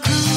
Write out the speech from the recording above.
く